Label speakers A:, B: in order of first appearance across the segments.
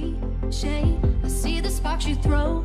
A: cliche. I see the sparks you throw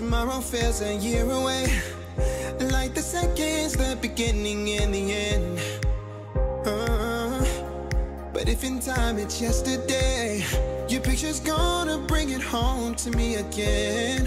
B: Tomorrow feels a year away. Like the seconds, the beginning and the end. Uh, but if in time it's yesterday, your picture's gonna bring it home to me again.